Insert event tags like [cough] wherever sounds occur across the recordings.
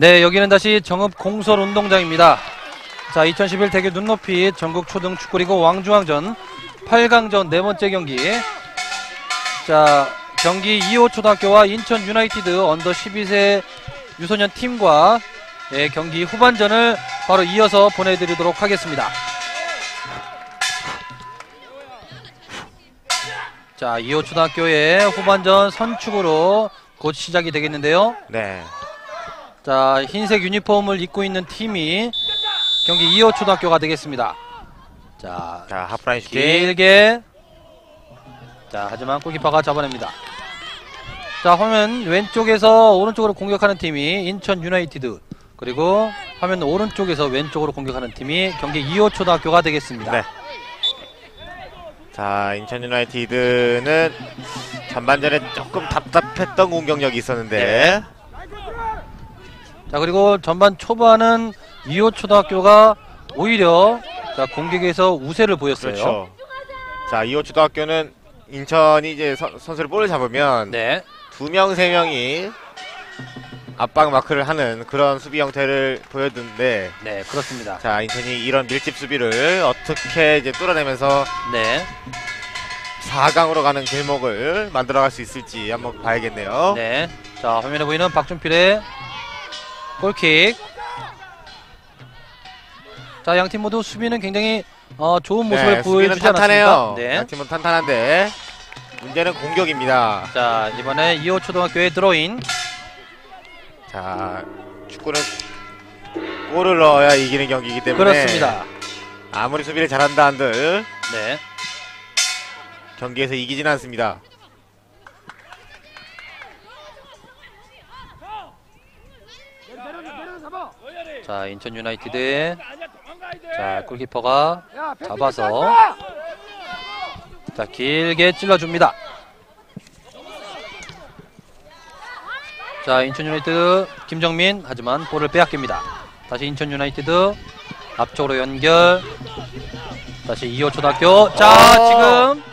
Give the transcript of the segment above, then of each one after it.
네, 여기는 다시 정읍 공설 운동장입니다. 자, 2011 대교 눈높이 전국 초등 축구리그 왕중왕전 8강전 네 번째 경기. 자, 경기 2호 초등학교와 인천 유나이티드 언더 12세 유소년 팀과 예, 경기 후반전을 바로 이어서 보내드리도록 하겠습니다. 자, 2호 초등학교의 후반전 선축으로 곧 시작이 되겠는데요. 네. 자, 흰색 유니폼을 입고 있는 팀이 경기 2호 초등학교가 되겠습니다. 자, 자, 하프라인 슈팅. 길게. 자, 하지만 골키퍼가 잡아냅니다. 자, 화면 왼쪽에서 오른쪽으로 공격하는 팀이 인천 유나이티드. 그리고 화면 오른쪽에서 왼쪽으로 공격하는 팀이 경기 2호 초등학교가 되겠습니다. 네. 자, 인천 유나이티드는 전반전에 조금 답답했던 공격력이 있었는데 자, 그리고 전반 초반은 2호 초등학교가 오히려 자, 공격에서 우세를 보였어요. 그렇죠. 자, 이호 초등학교는 인천이 이제 선, 선수를 볼을 잡으면 네. 두 명, 세 명이 압박 마크를 하는 그런 수비 형태를 보여줬는데 네, 그렇습니다. 자, 인천이 이런 밀집 수비를 어떻게 이제 뚫어내면서 네. 4강으로 가는 길목을 만들어갈 수 있을지 한번 봐야겠네요. 네. 자, 화면에 보이는 박준필의 골킥. 자, 양 팀 모두 수비는 굉장히 어, 좋은 모습을 네, 보여주지 탄탄해요. 않았습니까? 네. 양 팀은 탄탄한데 문제는 공격입니다. 자, 이번에 2호 초등학교의 드로인. 자, 축구는 골을 넣어야 이기는 경기이기 때문에 그렇습니다. 아무리 수비를 잘한다 한들 네. 경기에서 이기진 않습니다. 자, 인천 유나이티드의 자, 골키퍼가 잡아서 자, 길게 찔러 줍니다. 자, 인천 유나이티드 김정민 하지만 볼을 빼앗깁니다. 다시 인천 유나이티드 앞쪽으로 연결. 다시 2호 초등학교. 자, 어. 지금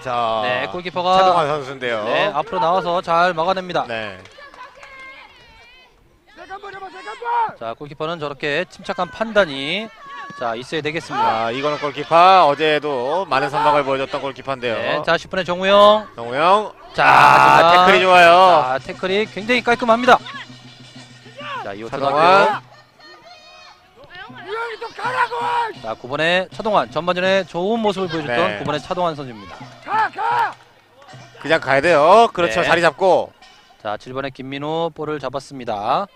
자, 네, 골키퍼가 차동환 선수인데요. 네, 앞으로 나와서 잘 막아냅니다. 네. 자, 골키퍼는 저렇게 침착한 판단이 자, 있어야 되겠습니다. 자, 이거는 골키퍼 어제도 많은 선방을 보여줬던 골키퍼인데요. 네, 자, 10분의 정우영. 정우영. 자, 아, 태클이 좋아요. 자, 태클이 굉장히 깔끔합니다. 자, 이호 초등학교. 차동환. 자, 9번의 차동환. 전반전에 좋은 모습을 보여줬던 네. 9번의 차동환 선수입니다. 그냥 가야 돼요. 그렇죠. 네. 자리 잡고. 자, 7번의 김민우 볼을 잡았습니다.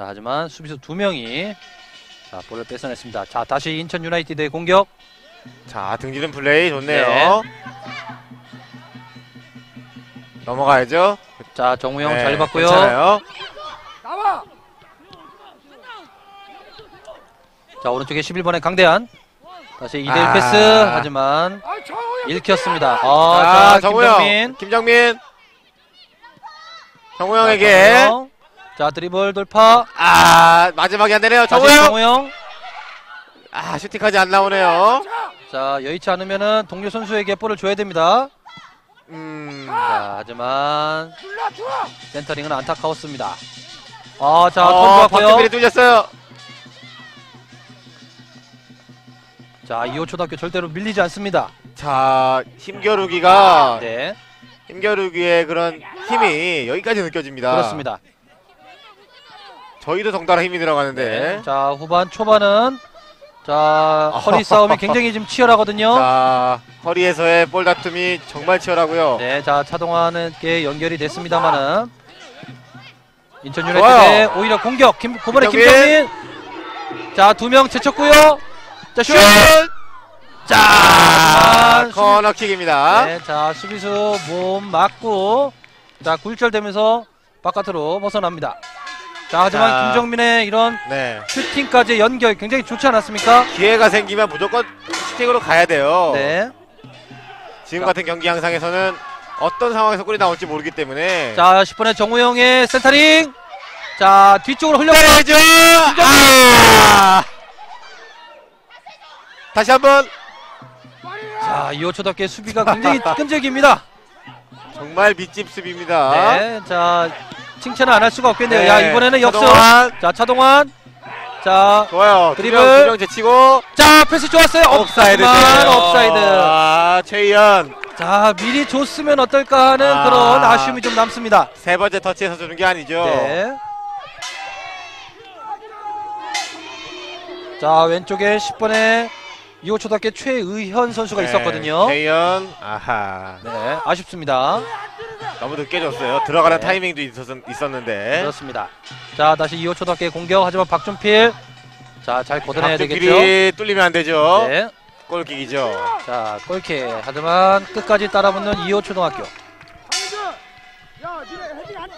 자, 하지만 수비수 두 명이 자, 볼을 뺏어냈습니다. 자, 다시 인천 유나이티드의 공격. 자, 등지는 플레이 좋네요. 넘어가야죠. 자, 정우영 네, 잘 봤고요. 괜찮아요. 자, 오른쪽에 11번의 강대한. 다시 2대1 아. 패스. 하지만 읽혔습니다. 아, 자, 자, 정우영. 김정민. 김정민. 자, 정우영에게. 정우영. 자, 드리블 돌파. 아, 마지막에 안 되네요. 다시 정우영. 정우영. 아, 슈팅까지 안 나오네요. 자, 여의치 않으면은 동료 선수에게 볼을 줘야 됩니다. 음. 자, 하지만 센터링은 안타까웠습니다. 아, 자, 어, 좋았고요. 뚫렸어요. 자, 이호 초등학교 절대로 밀리지 않습니다. 자, 힘겨루기가 네, 힘겨루기의 그런 힘이 여기까지 느껴집니다. 그렇습니다. 저희도 덩달아 힘이 들어가는데. 네. 자, 후반 초반은 자, 허리 싸움이 굉장히 지금 치열하거든요. [laughs] 자, 허리에서의 볼 다툼이 정말 치열하고요. 네, 자, 차동환에게 연결이 됐습니다만은 인천. 유나이티드의 오히려 공격. 김, 9번의 김정민. 김정민. 자, 두 명 제쳤고요. 자, 슛! 슛! 자, 아, 하지만 코너킥입니다. 네, 자 수비수 몸 맞고 자 굴절되면서 바깥으로 벗어납니다. 자 하지만 자. 김정민의 이런 네. 슈팅까지 연결 굉장히 좋지 않았습니까? 기회가 생기면 무조건 슈팅으로 가야 돼요. 네. 지금 같은 경기 양상에서는 어떤 상황에서 골이 나올지 모르기 때문에 자 10번의 정우영의 센터링. 자 뒤쪽으로 흘려. 때려야죠. 아! 다시 한번 자 이호 초등학교의 수비가 굉장히 [laughs] 끈질깁니다. 정말 밑집 수비입니다. 네. 자 칭찬을 안 할 수가 없겠네요. 네, 야 이번에는 역습. 차동환. 자 차동환. 자, 좋아요. 드리블. 두명 제치고 자 패스 좋았어요. 네. 옵사이드. 아, 최희연 자 미리 줬으면 어떨까 하는 아. 그런 아쉬움이 좀 남습니다. 세 번째 터치에서 주는 게 아니죠. 네. 자 왼쪽에 10번에 이호 초등학교 최의현 선수가 네, 있었거든요. 최희연. 아하. 네, 아쉽습니다. 너무 늦게 줬어요. 들어가는 네. 타이밍도 있었, 있었 는데. 그렇습니다. 자 다시 이호 초등학교 공격 하지만 박준필 자잘 걷어내야 되겠죠. 뚫리면 안 되죠. 네. 골킥이죠. 자 골킥 하지만 끝까지 따라붙는 이호 초등학교. 안 줘!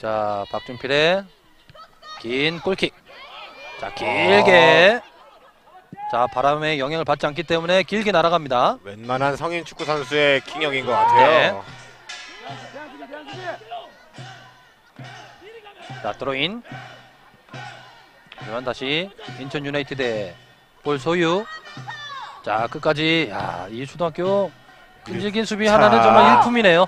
자 박준필의 긴 골킥. 자 길게. 자 바람의 영향을 받지 않기 때문에 길게 날아갑니다. 웬만한 성인 축구 선수의 킹력인 것 같아요. 네. 자 드로인. 하지만 다시 인천 유나이티드의 볼 소유. 자 끝까지 야 이 초등학교 끈질긴 수비 자. 하나는 정말 일품이네요.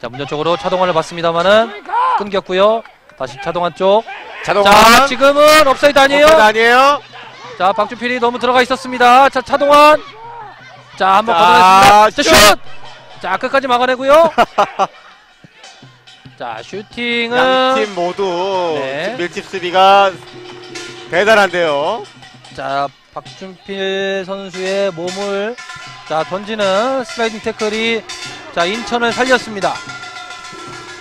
자 문전 쪽으로 차동환을 봤습니다만은 끊겼고요. 다시 차동환 쪽. 차동환. 자 지금은 오프사이드 아니에요. 오픈 아니에요? 자 박준필이 너무 들어가 있었습니다. 자 차동환. 자 한번 자, 걷어냈습니다. 자, 슛! 슛. 자 끝까지 막아내고요. [laughs] 자 슈팅은 양팀 모두 네. 밀집 수비가 대단한데요. 자 박준필 선수의 몸을 자 던지는 슬라이딩 태클이 자 인천을 살렸습니다.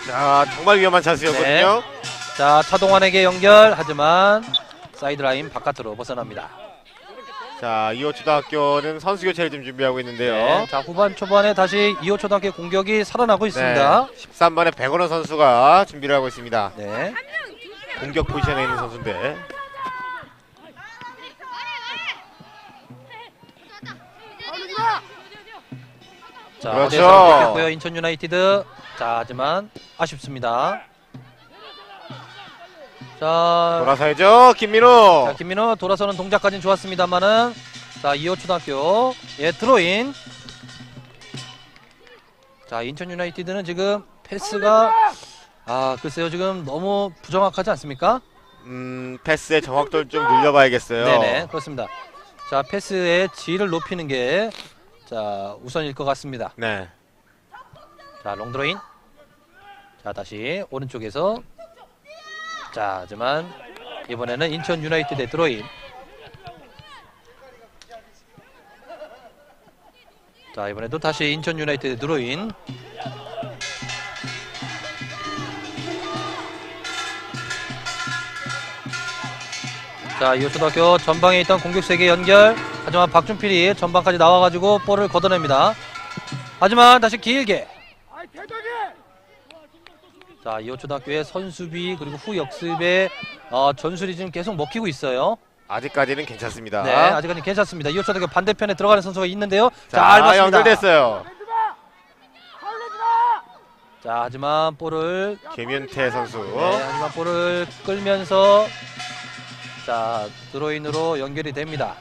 자, 정말 위험한 찬스였거든요. 자 차동환에게 연결 하지만 사이드 라인 바깥으로 벗어납니다. 자, 이호 초등학교는 선수 교체를 좀 준비하고 있는데요. 네, 자 후반 초반에 다시 이호 초등학교 공격이 살아나고 있습니다. 13번에 백원호 선수가 준비를 하고 있습니다. 네. 공격 포지션에 있는 선수인데. 자 그렇죠. 인천 유나이티드. 자 하지만 아쉽습니다. 자 돌아서야죠, 김민호. 자, 김민호 돌아서는 동작까지는 좋았습니다만은 자, 이호 초등학교 예, 드로인. 자, 인천 유나이티드는 지금 패스가 아, 글쎄요. 지금 너무 부정확하지 않습니까? 음, 패스의 정확도를 좀 늘려봐야겠어요. 네네. 그렇습니다. 자, 패스의 질을 높이는 게 자, 우선일 것 같습니다. 네. 자, 롱드로인. 자, 다시 오른쪽에서 자, 하지만 이번에는 인천 유나이티드의 드로인. 자, 이번에도 다시 인천 유나이티드 드로인. 자, 이호초등학교 전방에 있던 공격수에게 연결. 하지만 박준필이 전방까지 나와가지고 볼을 걷어냅니다. 하지만 다시 길게. 자, 이호초등학교의 선수비 그리고 후 역습의 어, 전술이 지금 계속 먹히고 있어요. 아직까지는 괜찮습니다. 네, 아직까지 괜찮습니다. 이호초등학교 반대편에 들어가는 선수가 있는데요. 자, 자. 연결됐어요. 자, 하지만 볼을 김윤태 선수. 네, 하지만 볼을 끌면서 자, 드로인으로 연결이 됩니다.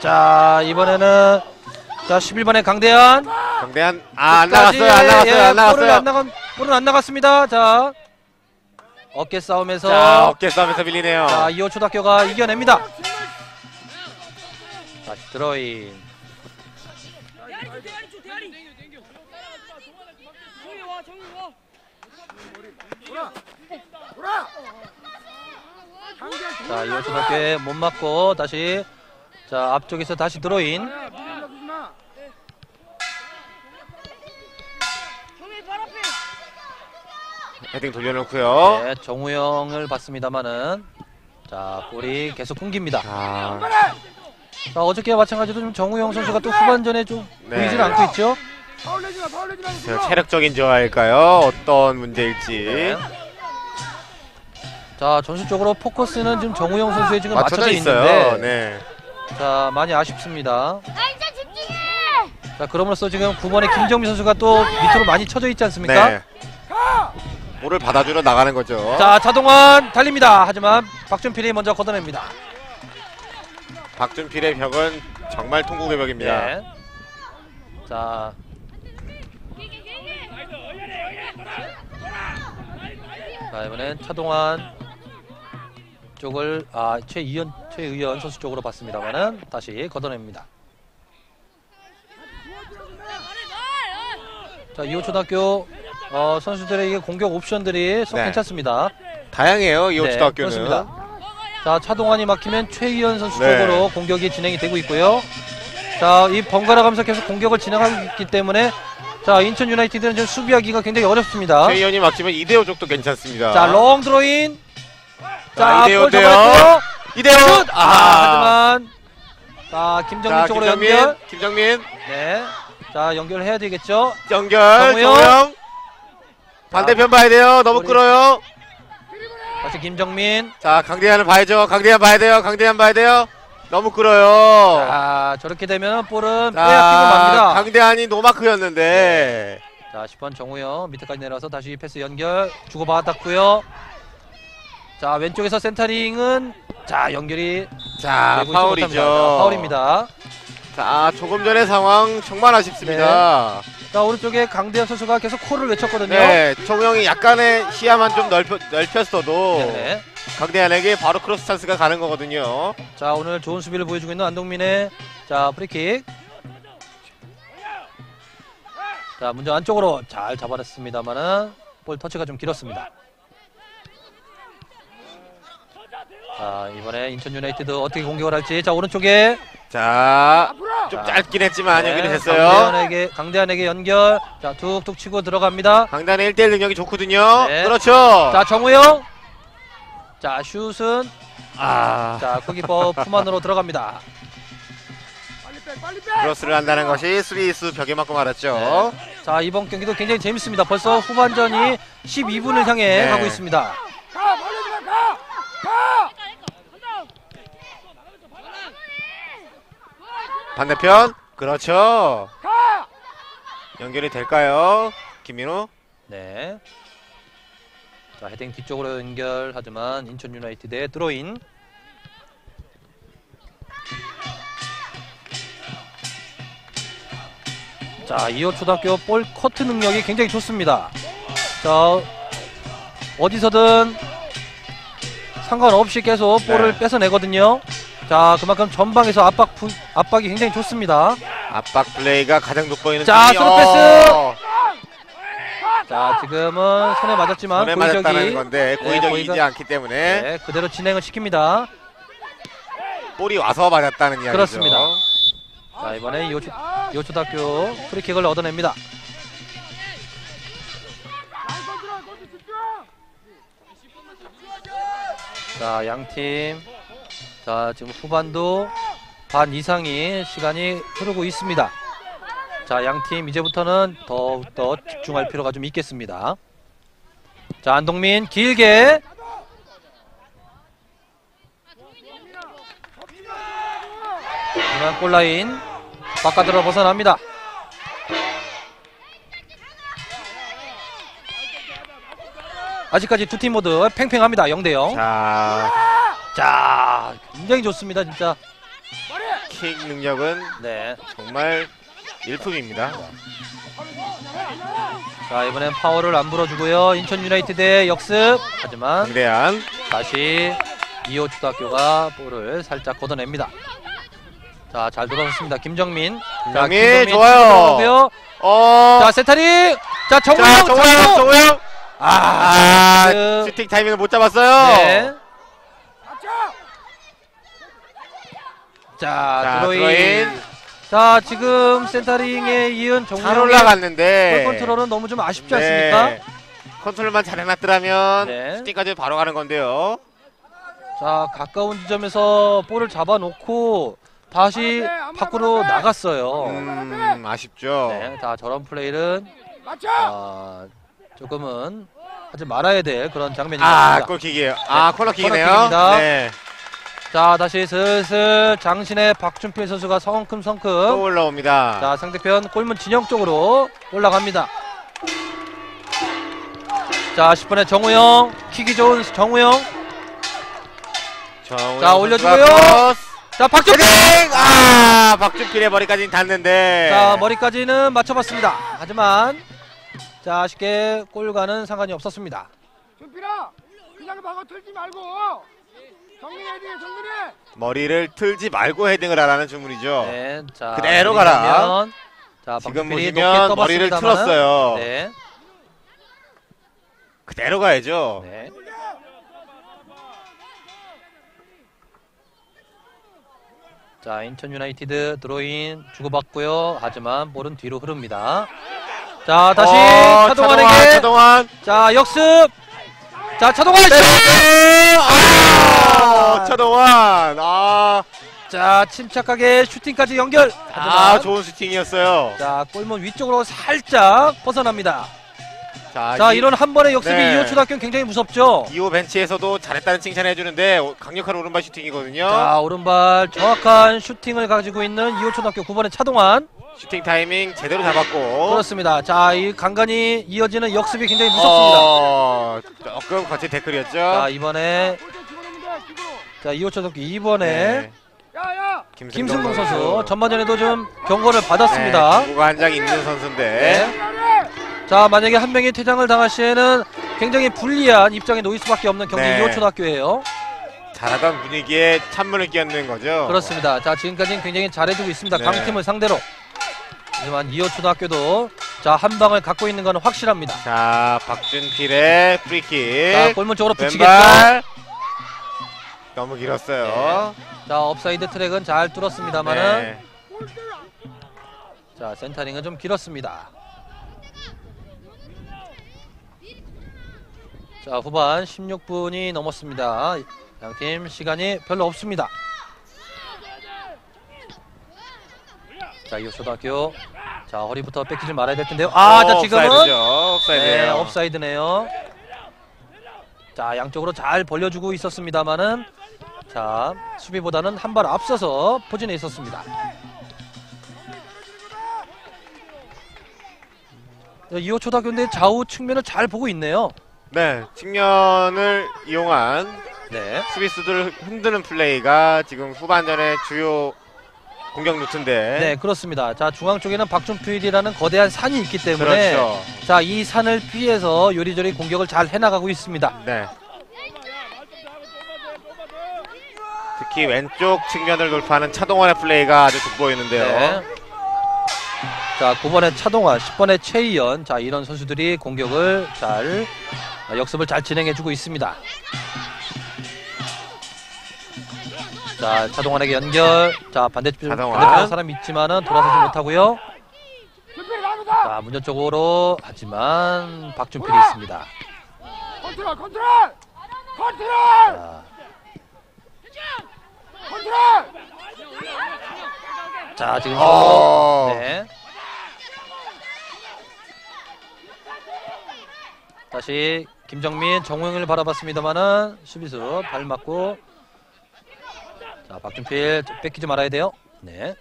자, 이번에는 자, 11번의 강대한 강대한 아, 안 끝까지, 나갔어요. 안 나갔어요. 예, 안 나갔어요. 안 나간 볼은 안 나갔습니다. 자, 어깨 싸움에서 자, 어깨 싸움에서 밀리네요. 자, 이호 초등학교가 이겨냅니다. 다시 드로인. 자, 이호 초등학교에 못 맞고 다시 자, 앞쪽에서 다시 마! 헤딩 돌려놓고요. 네, 정우영을 봤습니다만은 자, 볼이 계속 끊깁니다. 자, 자, 어저께와 마찬가지로 좀 정우영 선수가 또 후반전에 좀 네. 보이질 않고 있죠. 자, 체력적인 저하일까요? 어떤 문제일지. 네. 자, 전술적으로 포커스는 지금 정우영 선수에 지금 맞춰져 맞춰져 있어요. 있는데 네. 자, 많이 아쉽습니다. 아 이제 집중해! 자, 그럼으로써 지금 9번의 김정민 선수가 또 밑으로 많이 쳐져 있지 않습니까? 네. 볼을 받아주러 나가는 거죠. 자, 차동환 달립니다. 하지만 박준필이 먼저 걷어냅니다. 박준필의 벽은 정말 통곡의 벽입니다. 네. 자. 자, 이번엔 차동환 쪽을 아, 최이현 최의현 선수 쪽으로 봤습니다만은 다시 걷어냅니다. 자, 이호 초등학교 어, 선수들에게 공격 옵션들이 속 네. 괜찮습니다. 다양해요 이호 네, 초등학교는. 그렇습니다. 자, 차동환이 막히면 최희연 선수 네. 쪽으로 공격이 진행이 되고 있고요. 자, 이 번갈아 가면서 계속 공격을 진행하고 있기 때문에 자, 인천 유나이티드는 지금 수비하기가 굉장히 어렵습니다. 최희연이 막히면 이대호 쪽도 괜찮습니다. 자, 롱 드로인. 자, 자, 이대호 볼 돼요. 이대호. 슛! 아, 아, 하지만 자, 김정민 자 쪽으로 김정민, 연결. 김정민 네. 자, 연결해야 되겠죠. 연결. 정우영. 반대편 봐야 돼요. 너무 우리- 끌어요. 다시 김정민. 자 강대한을 봐야죠. 강대한 봐야 돼요. 강대한 봐야 돼요. 너무 끌어요. 자, 저렇게 되면 볼은 자, 빼앗기고 맙니다. 강대한이 노마크였는데. 자, 10번 정우영 밑에까지 내려서 다시 패스 연결 주고받았고요. 자, 왼쪽에서 센터링은 자, 연결이 자 파울이죠. 파울입니다. 자 조금 전의 상황 정말 아쉽습니다. 자, 오른쪽에 강대현 선수가 계속 콜을 외쳤거든요. 네, 정우영이 약간의 시야만 좀 넓혀, 넓혔어도 네네. 강대한에게 바로 크로스 찬스가 가는 거거든요. 자, 오늘 좋은 수비를 보여주고 있는 안동민의 자, 프리킥. 자, 문전 안쪽으로 잘 잡아냈습니다만은 볼 터치가 좀 길었습니다. 자, 이번에 인천 유나이티드 어떻게 공격을 할지. 자, 오른쪽에 자, 앞으로 좀 자, 짧긴 했지만 네, 연결이 됐어요. 강대한에게 강대한에게 연결. 자, 툭툭 치고 들어갑니다. 강단의 1대1 능력이 좋거든요. 네. 그렇죠. 자, 정우영. 자, 슛은 아, 자, 골키퍼 품 안으로 들어갑니다. 크로스를 한다는 것이 수비수 벽에 맞고 말았죠. 자, 이번 경기도 굉장히 재밌습니다. 벌써 후반전이 12분을 향해 네. 가고 있습니다. 가 벌려주라 가가 반대편. 그렇죠. 가! 연결이 될까요? 김민호. 네. 자, 헤딩 뒤쪽으로 연결 하지만 인천 유나이티드의 드로인. 자, 이호 초등학교 볼 커트 능력이 굉장히 좋습니다. 자, 어디서든 상관없이 계속 볼을 네. 뺏어내거든요. 자, 그만큼 전방에서 압박 부- 압박이 굉장히 좋습니다. 압박 플레이가 가장 돋보이는 자, 팀이- 서로 패스! 어, 자, 지금은 손에 맞았지만 손에 고의적이 맞았다는 건데 네, 고의적이지 고의가- 않기 때문에 네, 그대로 진행을 시킵니다. 볼이 와서 맞았다는 이야기죠. 그렇습니다. 자, 이번에 요초, 요초등학교 프리킥을 얻어냅니다. 자, 양팀. 자, 지금 후반도 반 이상이 시간이 흐르고 있습니다. 자, 양팀 이제부터는 더욱더 집중할 필요가 좀 있겠습니다. 자, 안동민 길게. 중앙 골라인 바깥으로 벗어납니다. 아직까지 두 팀 모두 팽팽합니다. 0대 0. 자, 자, 굉장히 좋습니다, 진짜. 킥 능력은 네. 정말 일품입니다. 자, 이번엔 파워를 안 불어주고요. 인천 유나이티드의 역습. 하지만 강대한 다시 이호 초등학교가 볼을 살짝 걷어냅니다. 자, 잘 돌아섰습니다. 김정민. 자, 김정민, 좋아요. 어, 자, 세타리. 자, 정우영. 자, 정우영, 정우영. 아, 아, 그- 슈팅 타이밍을 못 잡았어요. 네. 맞춰 자, 자, 드로인. 드로인. 자, 지금 센터링에 이은 잘 정우영의 올라갔는데. 볼 컨트롤은 너무 좀 아쉽지 네. 않습니까? 컨트롤만 잘 해놨더라면 네. 슈팅까지 바로 가는 건데요. 자 가까운 지점에서 볼을 잡아놓고 다시 밖으로 나갔어요. 음, 아쉽죠. 네, 자 저런 플레이는 아, 조금은 하지 말아야 될 그런 것 아. 골킥이에요. 아, 코너킥이네요. 코너킥입니다. 네. 자 다시 슬슬 장신의 박준필 선수가 또 성큼 성큼 올라옵니다. 자 상대편 골문 진영 쪽으로 올라갑니다. 자 10번의 정우영 킥이 좋은 정우영 정우영 자, 올려주고요. 크로스. 자 박준필 헤딩! 아 박준필의 머리까지는 닿는데. 자 머리까지는 맞춰봤습니다. 하지만 자 아쉽게 골과는 상관이 없었습니다. 준필아 그냥 막아 틀지 말고 머리를 틀지 말고 헤딩을 하라는 주문이죠. 네, 자 그대로 가라. 자 지금 보시면 머리를 틀었어요. 네, 그대로 가야죠. 네. 자 인천 유나이티드 드로인 주고받고요. 하지만 볼은 뒤로 흐릅니다. 자 다시 어, 차동환에게 차동환. 자 역습. 자 차동환 슛! 아, 차동환. 아, 자 침착하게 슈팅까지 연결. 아, 하지만 좋은 슈팅이었어요. 자 골문 위쪽으로 살짝 벗어납니다. 자, 자 이- 이런 한 번의 역습이 네. 이호 초등학교는 굉장히 무섭죠. 이호 벤치에서도 잘했다는 칭찬을 해주는데 오- 강력한 오른발 슈팅이거든요. 자 오른발 정확한 슈팅을 가지고 있는 이호 초등학교 9번의 차동환. 슈팅 타이밍 제대로 잡았고. 그렇습니다. 자 이 간간히 이어지는 역습이 굉장히 무섭습니다. 어, 조금 거친 태클이었죠. 자 이번에 자 이호 초등학교 2번에 네. 김승동 선수 전반전에도 좀 경고를 받았습니다. 네, 경고가 한 장 있는 선수인데. 네. 자 만약에 한 명이 퇴장을 당할 시에는 굉장히 불리한 입장에 놓일 수밖에 없는 경기 네. 이호 초등학교예요. 잘하던 분위기에 찬물을 끼얹는 거죠. 그렇습니다. 자 지금까지는 굉장히 잘해주고 있습니다. 네. 강팀을 상대로. 하지만 이호 초등학교도 자 한 방을 갖고 있는 건 확실합니다. 자, 박준필의 프리킥. 자 골문 쪽으로 붙이겠죠. 너무 길었어요. 자 업사이드 트랩은 잘 뚫었습니다만은 네. 자 센터링은 좀 길었습니다. 자 후반 16분이 넘었습니다. 양팀 시간이 별로 없습니다. 자 이호 초등학교 자 허리부터 뺏기지 말아야 될 텐데요. 아자 어, 지금은 옵사이드죠. 네, 업사이드네요. 자, 양쪽으로 잘 벌려주고 있었습니다만은 자, 수비보다는 한 발 앞서서 포진해 있었습니다. 네, 이호 초등학교인데 좌우 측면을 잘 보고 있네요. 네, 측면을 이용한 네. 수비수들을 흔드는 플레이가 지금 후반전의 주요 공격 루트인데. 네, 그렇습니다. 자, 중앙 쪽에는 박준필이라는 거대한 산이 있기 때문에 그렇죠. 자, 이 산을 피해서 요리조리 공격을 잘 해나가고 있습니다. 네. 특히 왼쪽 측면을 돌파하는 차동원의 플레이가 아주 돋보이는데요. 네. 자, 9번의 차동환, 10번의 최희연. 자, 이런 선수들이 공격을 잘 아, 역습을 잘 진행해 주고 있습니다. 자, 차동환에게 연결. 자, 반대쪽 차동환. 반대편 사람 있지만은 돌아서지 못하고요. 자, 문전 쪽으로 하지만 박준필이 있습니다. 컨트롤 컨트롤 컨트롤 자, 컨트롤 자 지금 어. 네. 다시 김정민 정우영을 바라봤습니다만은 수비수 발 맞고 자 박준필 뺏기지 말아야 돼요. 네.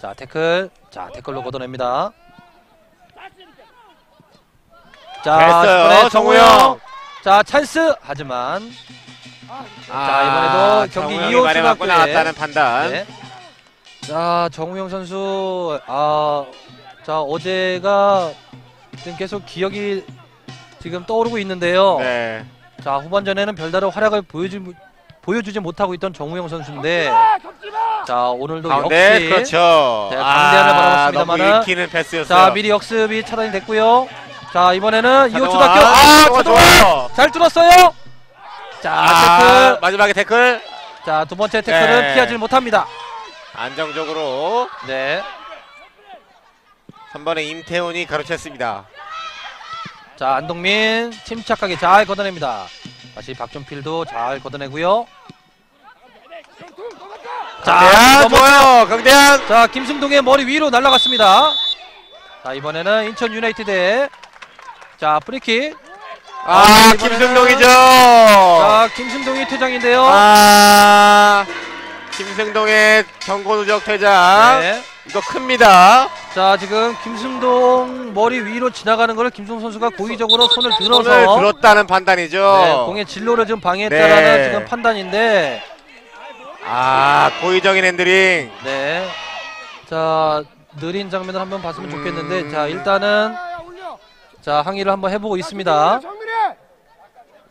자 태클 자 태클로 걷어냅니다. 자 정우영. 자 찬스 하지만 아, 자, 이번에도 경기 이호 초등학교에- 나왔다는 판단. 네. 자 정우영 선수 아, 자 어제가 지금 계속 기억이 지금 떠오르고 있는데요. 네. 자 후반전에는 별다른 활약을 보여주, 보여주지 못하고 있던 정우영 선수인데 아, 자 오늘도 가운데 역시 그렇죠. 네, 강대한을 바라봤습니다만은- 너무 읽히는 패스였어요. 자 미리 역습이 차단이 됐고요. 자 이번에는 이호 차동환. 초등학교 아, 아, 좋아요. 잘 뚫었어요. 자 아, 태클 마지막에 태클 자 두 번째 태클은 네. 피하지 못합니다. 안정적으로 네. 3번의 임태훈이 가로챘습니다. 자 안동민 침착하게 잘 걷어냅니다. 다시 박준필도 잘 걷어내고요. 자, 좋아요. 강대한 자 김승동의 머리 위로 날아갔습니다. 자 이번에는 인천 유나이티드의 자 프리킥. 아, 김승동이죠. 자, 김승동이 퇴장인데요. 아, 김승동의 경고 누적 퇴장. 네. 이거 큽니다. 자, 지금 김승동 머리 위로 지나가는 걸 김승동 선수가 고의적으로 손을 들어서 손을 들었다는 판단이죠. 네, 공의 진로를 좀 방해했다라는 네. 지금 판단인데 아, 고의적인 핸들링. 네. 자, 느린 장면을 한번 봤으면 음. 좋겠는데 자, 일단은. 자, 항의를 한번 해보고 있습니다.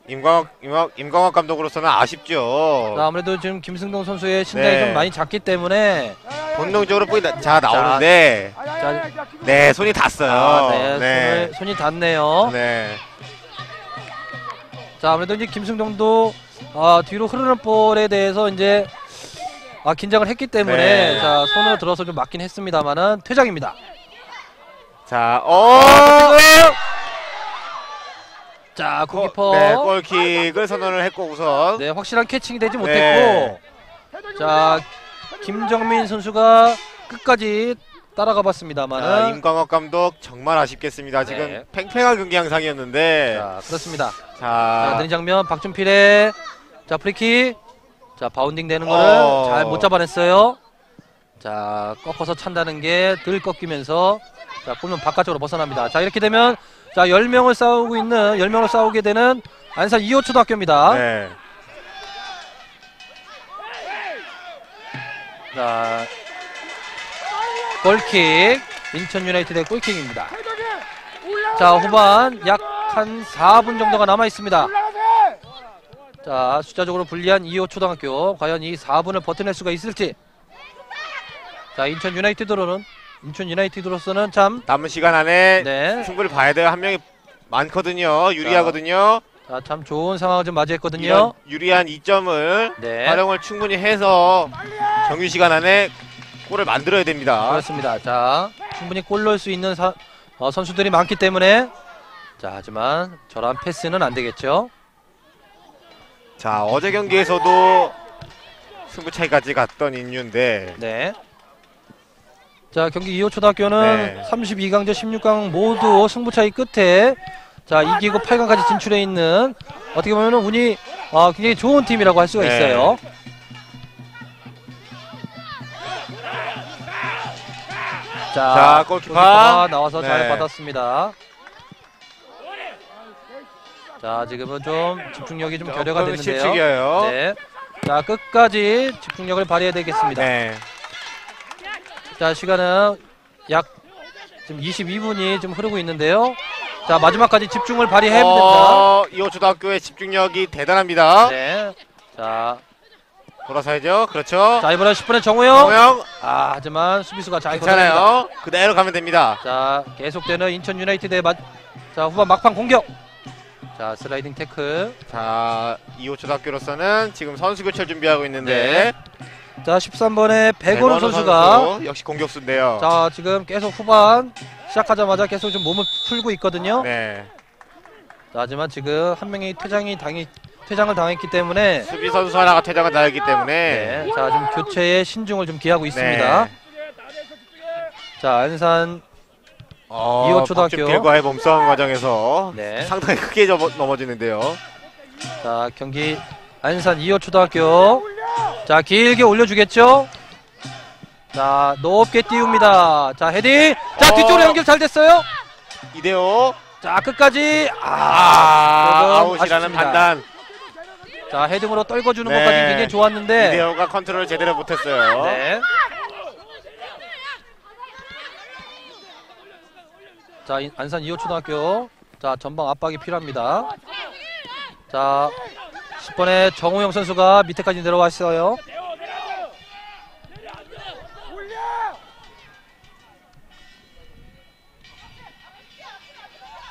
정민이. 임광욱, 임광욱, 임광욱 감독으로서는 아쉽죠. 자, 아무래도 지금 김승동 선수의 신장이 네. 좀 많이 작기 때문에. 본능적으로 보이 자 나오는데 아, 야, 야, 자, 네 손이 닿았어요. 아, 네, 네. 손이 닿네요. 네. 자, 아무래도 이제 김승동도 아, 뒤로 흐르는 볼에 대해서 이제 아, 긴장을 했기 때문에 네. 자, 손을 들어서 좀 맞긴 했습니다만은 퇴장입니다. 자, 어, 자, 고- 골키퍼 네, 골킥을 선언을 했고 우선 네, 확실한 캐칭이 되지 네. 못했고 자, 김정민 선수가 끝까지 따라가 봤습니다만은 아, 임광욱 감독 정말 아쉽겠습니다. 지금 네. 팽팽한 경기 양상이었는데 자, 그렇습니다. 자, 자, 장면 박준필의 자, 프리킥. 자, 바운딩 되는 거를 어. 잘못 잡아냈어요. 자, 꺾어서 찬다는 게 덜 꺾이면서 자, 골문 바깥쪽으로 벗어납니다. 자, 이렇게 되면 자, 10명을 싸우고 있는 10명을 싸우게 되는 안산 이호 초등학교입니다. 네. 자, 골킥. 인천 유나이티드의 골킥입니다. 자, 후반 약 한 4분 정도가 남아 있습니다. 자, 숫자적으로 불리한 2호 초등학교 과연 이 4분을 버텨낼 수가 있을지. 자, 인천 유나이티드로는 인천 유나이티드로서는 참 남은 시간 안에 네. 승부를 봐야 돼요. 한 명이 많거든요. 유리하거든요. 자, 참 좋은 상황을 좀 이런 맞이했거든요. 유리한 이점을 네. 활용을 충분히 해서 정규 시간 안에 골을 만들어야 됩니다. 그렇습니다. 자, 충분히 골 넣을 수 있는 사- 어, 선수들이 많기 때문에 자, 하지만 저런 패스는 안 되겠죠. 자, 어제 경기에서도 승부 차이까지 갔던 인류인데 네. 자, 경기 2호 초등학교는 네. 32강전 16강 모두 승부 차이 끝에 자, 이기고 8강까지 진출해 있는 어떻게 보면 운이 어, 굉장히 좋은 팀이라고 할 수가 네. 있어요. 자, 자, 골키퍼. 나와서 네. 잘 받았습니다. 자, 지금은 좀 집중력이 좀 결여가 됐는데요. 실축이에요. 네. 자, 끝까지 집중력을 발휘해야 되겠습니다. 네. 자, 시간은 약 지금 22분이 좀 흐르고 있는데요. 자, 마지막까지 집중을 발휘해야 됩니다. 어, 이호 초등학교의 집중력이 대단합니다. 네. 자, 돌아서야죠. 그렇죠. 자 이번엔 10분의 정우영. 정우영 아, 하지만 수비수가 잘. 괜찮아요. 그대로 가면 됩니다. 자, 계속되는 인천 유나이티드의 맞, 자, 후반 막판 공격. 자, 슬라이딩 태클. 자, 이호 초등학교로서는 지금 선수 교체를 준비하고 있는데 자, 13번의 백원우 백원우 선수가 선수, 역시 공격수인데요. 자, 지금 계속 후반 시작하자마자 계속 좀 몸을 풀고 있거든요. 네. 자, 하지만 지금 한 명이 퇴장이 당이 퇴장을 당했기 때문에 수비 선수 하나가 퇴장을 당했기 때문에 네, 자, 좀 교체에 신중을 좀 기하고 있습니다. 네. 자, 안산 어, 이호 초등학교. 박준필과의 몸싸움 과정에서 네. 상당히 크게 접어, 넘어지는데요. 자, 경기 안산 2호 초등학교. 자, 길게 올려주겠죠? 자, 높게 띄웁니다. 자, 헤딩. 자, 어. 뒤쪽으로 연결 잘 됐어요. 이대호 자, 끝까지. 아, 아, 아웃이라는. 판단. 자, 헤딩으로 떨궈주는 네. 것까지 굉장히 좋았는데. 이대호가 컨트롤 제대로 못했어요. 네. 자, 이- 안산 이호 초등학교. 자, 전방 압박이 필요합니다. 자, 10번의 정우영 선수가 밑에까지 내려왔어요.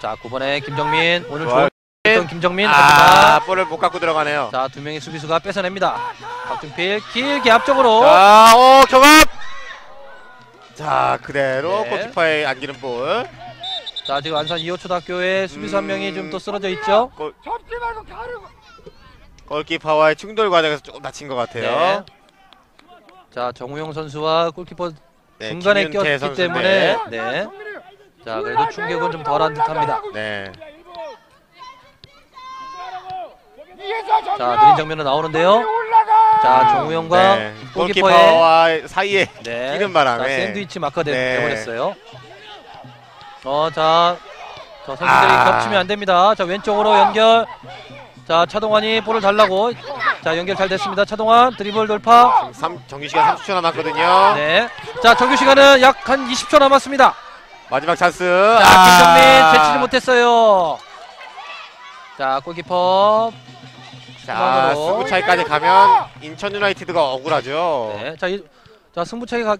자, 9번의 김정민. 오늘 좋아요. 좋은 김정민. 아, 하지만 볼을 못 갖고 들어가네요. 자, 두 명의 수비수가 뺏어냅니다. 박준필 길게 앞쪽으로. 자, 오, 경합! 자, 그대로 네. 골키퍼에 안기는 볼. 자, 지금 안산 2호 초등학교의 수비수 한 음. 명이 좀또 쓰러져 있죠. 골, 접지 말고 가르고. 골키퍼와의 충돌 과정에서 조금 다친 것 같아요. 네. 자, 정우영 선수와 골키퍼 네, 중간에 김윤태 꼈기 선수인데. 때문에 네. 자, 그래도 충격은 좀 덜한 듯합니다. 네. 자, 느린 장면으로 나오는데요. 자, 정우영과 네. 골키퍼의 골키퍼와 사이에 네. 끼는 바람에. 자, 샌드위치 마크가 되- 네. 되버렸어요. 어, 자, 저 선수들이 아. 겹치면 안 됩니다. 자, 왼쪽으로 연결. 자, 차동환이 볼을 달라고. 자, 연결 잘 됐습니다. 차동환 드리블 돌파. 삼- 정규 시간 30초 남았거든요. 네. 자, 정규 시간은 약 한 20초 남았습니다. 마지막 찬스. 자, 김정민 제치지 못했어요. 자, 골키퍼. 자, 중앙으로. 승부 차이까지 가면 인천 유나이티드가 억울하죠. 네. 자, 이, 자, 승부차기 가,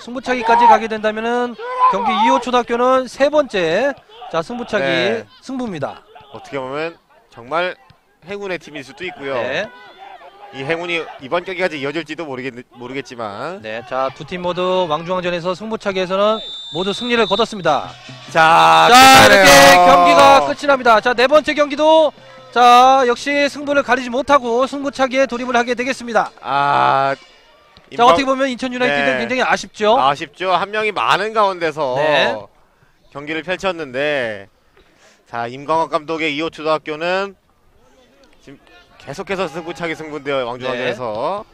승부차기까지 가게 된다면은 경기 2호 초등학교는 세 번째 자, 승부차기 네. 승부입니다. 어떻게 보면 정말 행운의 팀일 수도 있고요. 네. 이 행운이 이번 경기까지 이어질지도 모르겠, 모르겠지만. 네. 자, 두 팀 모두 왕중왕전에서 승부차기에서는 모두 승리를 거뒀습니다. 자, 자. 이렇게 경기가 끝이 납니다. 자, 네 번째 경기도 자, 역시 승부를 가리지 못하고 승부차기에 돌입을 하게 되겠습니다. 아, 자, 임광- 어떻게 보면 인천 유나이티드는 네. 굉장히 아쉽죠. 아쉽죠. 한 명이 많은 가운데서 네. 경기를 펼쳤는데 자 임광학 감독의 2호 초등학교는 계속해서 승부차기 승부인데요 왕중왕전에서